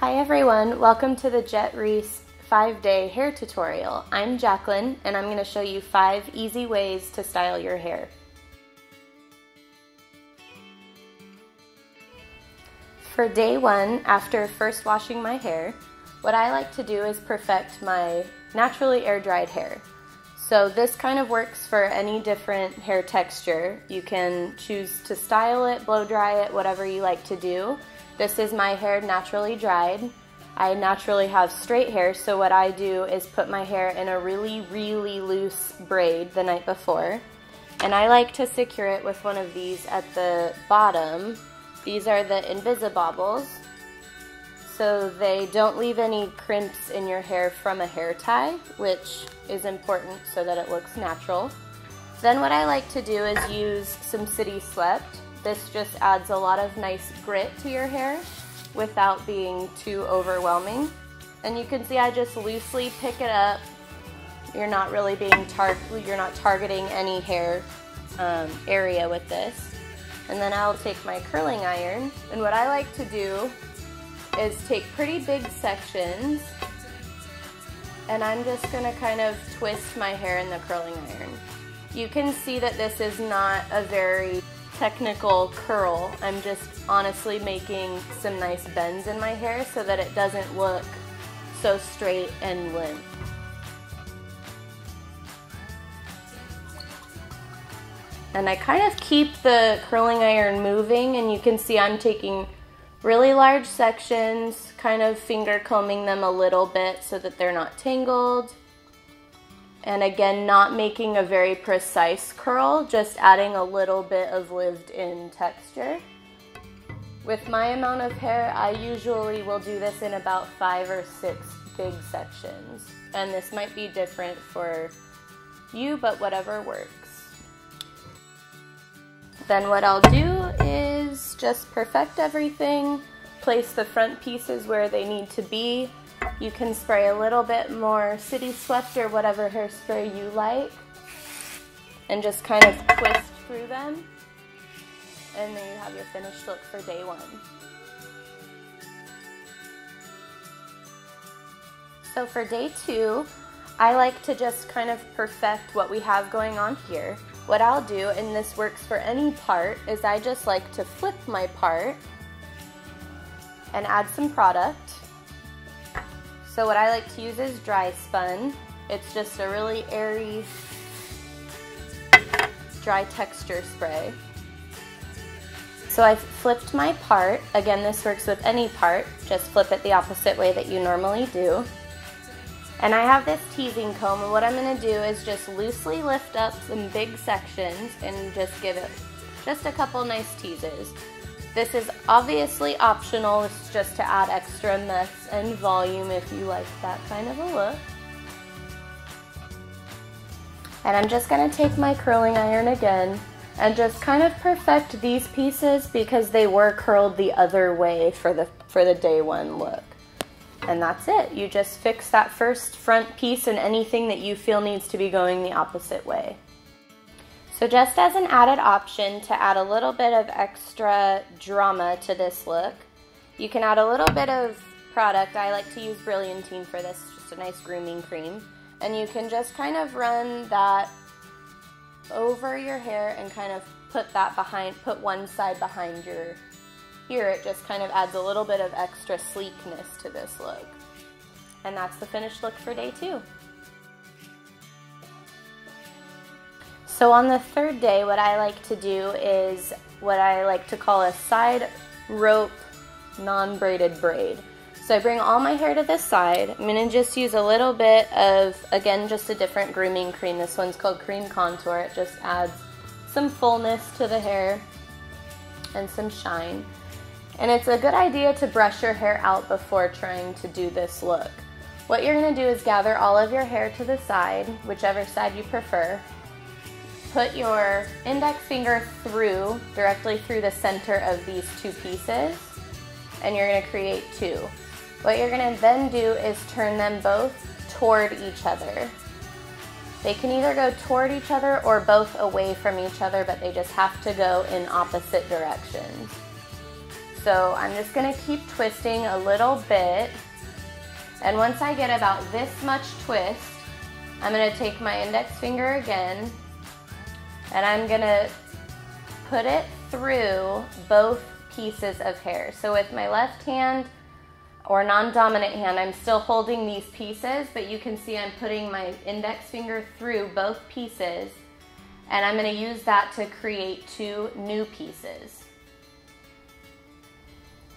Hi everyone, welcome to the Jet Rhys 5-day hair tutorial. I'm Jaclyn and I'm going to show you 5 easy ways to style your hair. For day 1, after first washing my hair, what I like to do is perfect my naturally air dried hair. So this kind of works for any different hair texture. You can choose to style it, blow dry it, whatever you like to do. This is my hair naturally dried. I naturally have straight hair, so what I do is put my hair in a really, really loose braid the night before. And I like to secure it with one of these at the bottom. These are the Invisibobbles, so they don't leave any crimps in your hair from a hair tie, which is important so that it looks natural. Then what I like to do is use some City Swept. This just adds a lot of nice grit to your hair without being too overwhelming. And you can see I just loosely pick it up. You're not really being tar you're not targeting any hair um, area with this. And then I'll take my curling iron. And what I like to do is take pretty big sections and I'm just gonna kind of twist my hair in the curling iron. You can see that this is not a very technical curl. I'm just honestly making some nice bends in my hair so that it doesn't look so straight and limp. And I kind of keep the curling iron moving and you can see I'm taking really large sections, kind of finger combing them a little bit so that they're not tangled. And again, not making a very precise curl, just adding a little bit of lived in texture. With my amount of hair, I usually will do this in about five or six big sections. And this might be different for you, but whatever works. Then what I'll do is just perfect everything, place the front pieces where they need to be, you can spray a little bit more City Swept or whatever hairspray you like and just kind of twist through them. And then you have your finished look for day one. So for day two, I like to just kind of perfect what we have going on here. What I'll do, and this works for any part, is I just like to flip my part and add some product. So what I like to use is dry spun. It's just a really airy, dry texture spray. So I've flipped my part. Again, this works with any part. Just flip it the opposite way that you normally do. And I have this teasing comb, and what I'm gonna do is just loosely lift up some big sections and just give it just a couple nice teases. This is obviously optional, it's just to add extra mess and volume if you like that kind of a look. And I'm just going to take my curling iron again and just kind of perfect these pieces because they were curled the other way for the, for the day one look. And that's it. You just fix that first front piece and anything that you feel needs to be going the opposite way. So just as an added option to add a little bit of extra drama to this look, you can add a little bit of product. I like to use Brilliantine for this, just a nice grooming cream. And you can just kind of run that over your hair and kind of put that behind, put one side behind your ear. It just kind of adds a little bit of extra sleekness to this look. And that's the finished look for day two. So on the third day, what I like to do is what I like to call a side rope non-braided braid. So I bring all my hair to this side. I'm gonna just use a little bit of, again, just a different grooming cream. This one's called Cream Contour. It just adds some fullness to the hair and some shine. And it's a good idea to brush your hair out before trying to do this look. What you're gonna do is gather all of your hair to the side, whichever side you prefer, put your index finger through, directly through the center of these two pieces, and you're gonna create two. What you're gonna then do is turn them both toward each other. They can either go toward each other or both away from each other, but they just have to go in opposite directions. So I'm just gonna keep twisting a little bit. And once I get about this much twist, I'm gonna take my index finger again and I'm gonna put it through both pieces of hair. So with my left hand or non-dominant hand, I'm still holding these pieces, but you can see I'm putting my index finger through both pieces and I'm gonna use that to create two new pieces.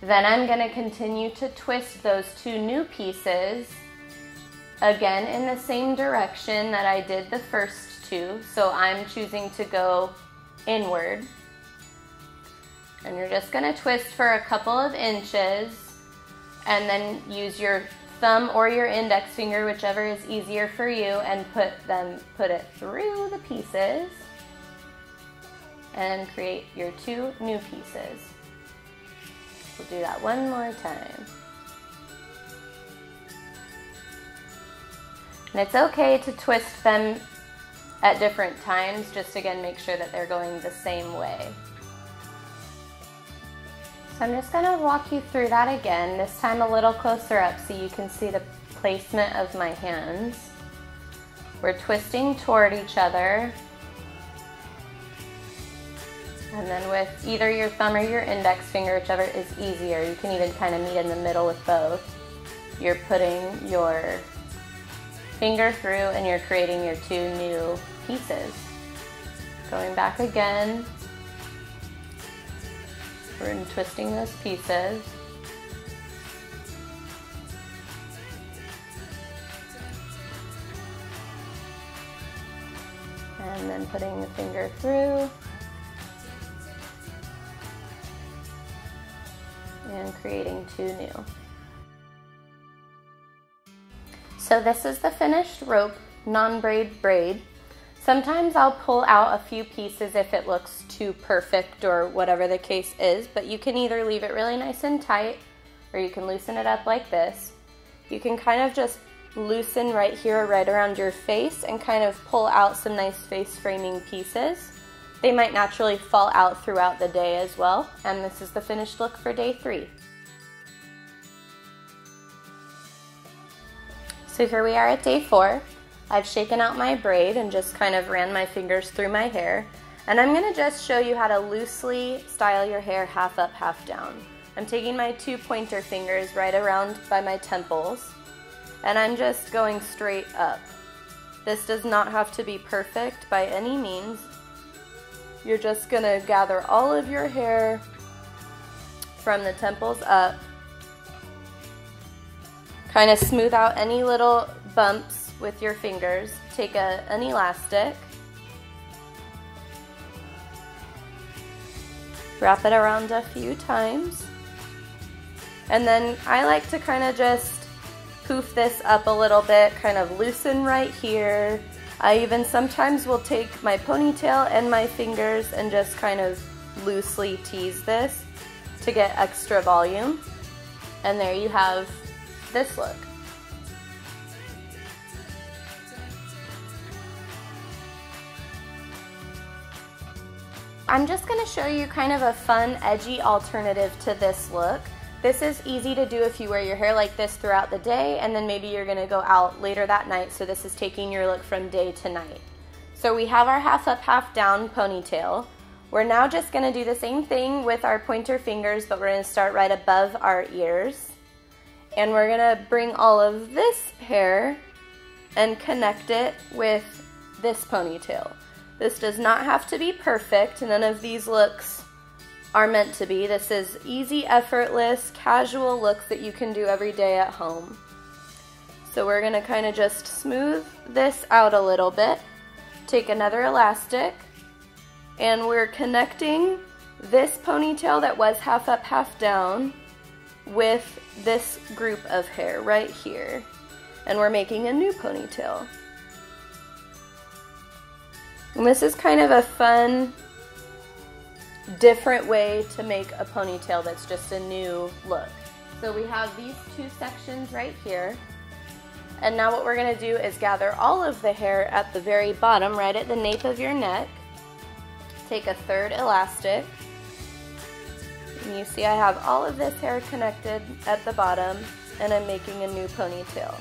Then I'm gonna continue to twist those two new pieces again in the same direction that I did the first So I'm choosing to go inward. And you're just gonna twist for a couple of inches and then use your thumb or your index finger, whichever is easier for you, and put them put it through the pieces and create your two new pieces. We'll do that one more time. And it's okay to twist them at different times, just again make sure that they're going the same way. So I'm just gonna walk you through that again, this time a little closer up so you can see the placement of my hands. We're twisting toward each other. And then with either your thumb or your index finger, whichever is easier, you can even kind of meet in the middle with both. You're putting your finger through and you're creating your two new pieces. Going back again, we're twisting those pieces. And then putting the finger through. And creating two new. So this is the finished rope non-braid braid. Sometimes I'll pull out a few pieces if it looks too perfect or whatever the case is, but you can either leave it really nice and tight or you can loosen it up like this. You can kind of just loosen right here, right around your face and kind of pull out some nice face framing pieces. They might naturally fall out throughout the day as well. And this is the finished look for day three. So here we are at day four. I've shaken out my braid and just kind of ran my fingers through my hair. And I'm gonna just show you how to loosely style your hair half up, half down. I'm taking my two pointer fingers right around by my temples and I'm just going straight up. This does not have to be perfect by any means. You're just gonna gather all of your hair from the temples up, kind of smooth out any little bumps with your fingers. Take a, an elastic, wrap it around a few times, and then I like to kind of just poof this up a little bit, kind of loosen right here. I even sometimes will take my ponytail and my fingers and just kind of loosely tease this to get extra volume. And there you have this look. I'm just going to show you kind of a fun, edgy alternative to this look. This is easy to do if you wear your hair like this throughout the day and then maybe you're going to go out later that night so this is taking your look from day to night. So we have our half up, half down ponytail. We're now just going to do the same thing with our pointer fingers but we're going to start right above our ears. And we're to bring all of this hair and connect it with this ponytail. This does not have to be perfect. None of these looks are meant to be. This is easy, effortless, casual looks that you can do every day at home. So we're gonna kind of just smooth this out a little bit. Take another elastic and we're connecting this ponytail that was half up, half down with this group of hair right here. And we're making a new ponytail. And this is kind of a fun, different way to make a ponytail that's just a new look. So we have these two sections right here. And now what we're gonna do is gather all of the hair at the very bottom, right at the nape of your neck. Take a third elastic, And you see I have all of this hair connected at the bottom and I'm making a new ponytail.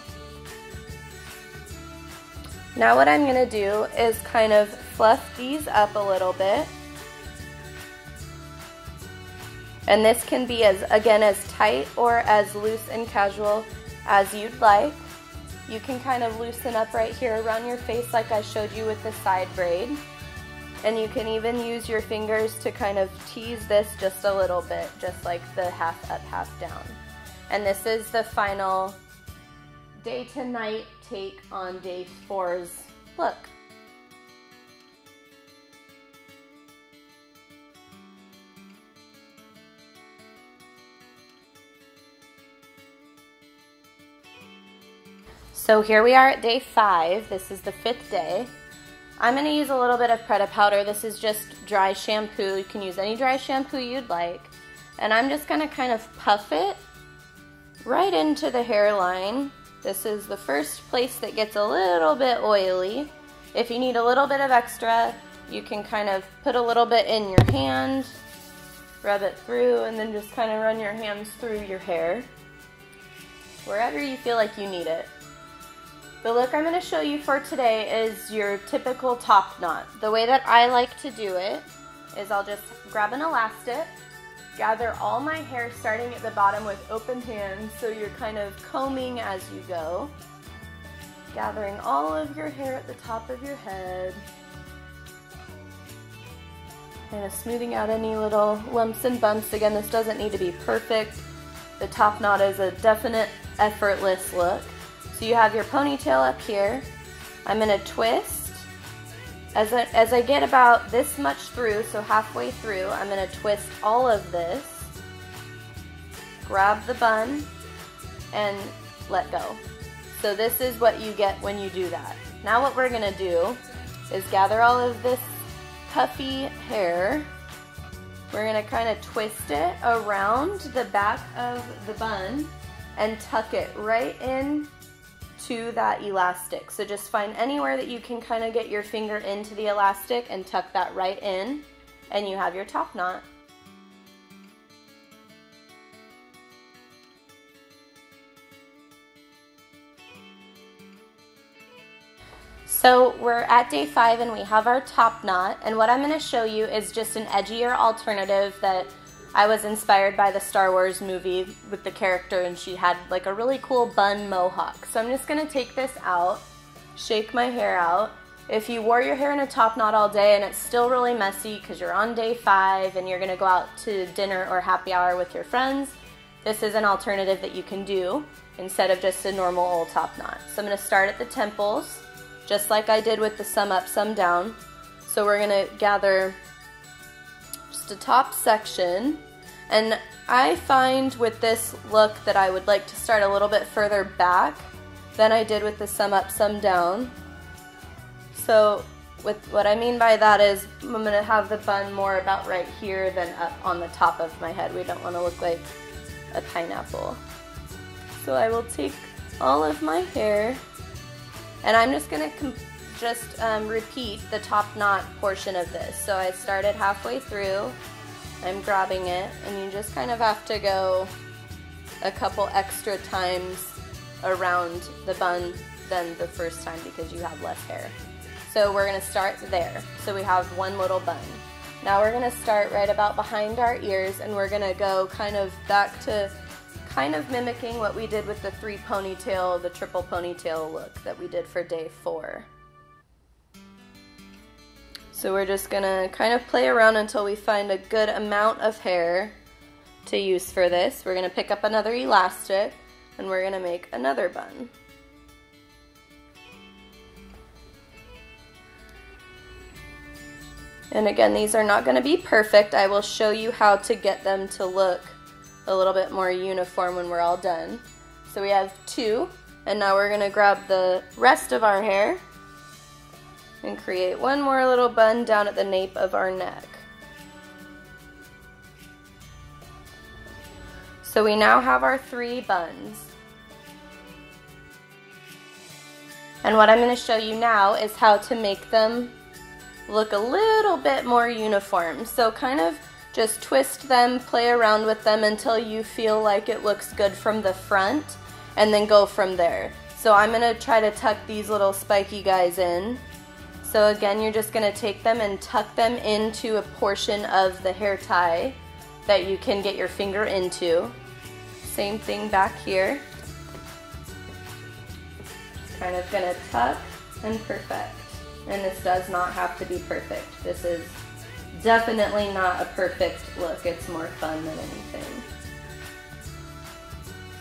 Now what I'm going to do is kind of fluff these up a little bit. And this can be as, again, as tight or as loose and casual as you'd like. You can kind of loosen up right here around your face like I showed you with the side braid. And you can even use your fingers to kind of tease this just a little bit, just like the half up, half down. And this is the final day to night take on day four's look. So here we are at day five. This is the fifth day. I'm going to use a little bit of Prêt-à-Powder. This is just dry shampoo. You can use any dry shampoo you'd like. And I'm just going to kind of puff it right into the hairline. This is the first place that gets a little bit oily. If you need a little bit of extra, you can kind of put a little bit in your hand, rub it through, and then just kind of run your hands through your hair, wherever you feel like you need it. The look I'm going to show you for today is your typical top knot. The way that I like to do it is I'll just grab an elastic, gather all my hair starting at the bottom with open hands so you're kind of combing as you go. Gathering all of your hair at the top of your head. Kind of smoothing out any little lumps and bumps. Again, this doesn't need to be perfect. The top knot is a definite effortless look. So you have your ponytail up here. I'm going to twist. As I, as I get about this much through, so halfway through, I'm going to twist all of this, grab the bun, and let go. So this is what you get when you do that. Now what we're going to do is gather all of this puffy hair. We're going to kind of twist it around the back of the bun and tuck it right in to that elastic. So just find anywhere that you can kind of get your finger into the elastic and tuck that right in and you have your top knot. So we're at day five and we have our top knot and what I'm going to show you is just an edgier alternative that I was inspired by the Star Wars movie with the character and she had like a really cool bun mohawk. So I'm just gonna take this out, shake my hair out. If you wore your hair in a top knot all day and it's still really messy because you're on day five and you're gonna go out to dinner or happy hour with your friends, this is an alternative that you can do instead of just a normal old top knot. So I'm gonna start at the temples, just like I did with the sum up, sum down. So we're gonna gather a top section and I find with this look that I would like to start a little bit further back than I did with the some up, some down. So with what I mean by that is I'm going to have the bun more about right here than up on the top of my head. We don't want to look like a pineapple. So I will take all of my hair and I'm just going to just um, repeat the top knot portion of this. So I started halfway through I'm grabbing it and you just kind of have to go a couple extra times around the bun than the first time because you have less hair. So we're to start there. So we have one little bun. Now we're to start right about behind our ears and we're to go kind of back to kind of mimicking what we did with the three ponytail, the triple ponytail look that we did for day four. So we're just gonna kind of play around until we find a good amount of hair to use for this. We're gonna pick up another elastic and we're gonna make another bun. And again, these are not gonna be perfect. I will show you how to get them to look a little bit more uniform when we're all done. So we have two, and now we're gonna grab the rest of our hair and create one more little bun down at the nape of our neck. So we now have our three buns. And what I'm going to show you now is how to make them look a little bit more uniform. So kind of Just twist them, play around with them until you feel like it looks good from the front, and then go from there. So I'm gonna try to tuck these little spiky guys in. So again, you're just gonna take them and tuck them into a portion of the hair tie that you can get your finger into. Same thing back here. Kind of gonna tuck and perfect. And this does not have to be perfect. This is definitely not a perfect look. It's more fun than anything.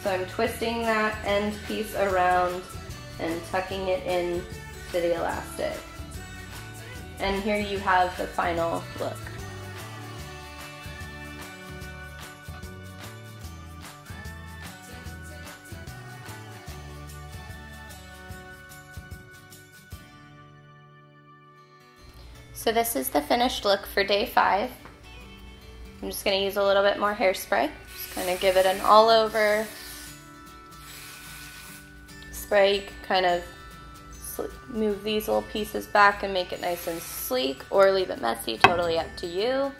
So I'm twisting that end piece around and tucking it in to the elastic. And here you have the final look. So this is the finished look for day five. I'm just gonna use a little bit more hairspray. Just kind of give it an all over spray. kind of move these little pieces back and make it nice and sleek or leave it messy, totally up to you.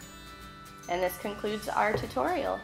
And this concludes our tutorial.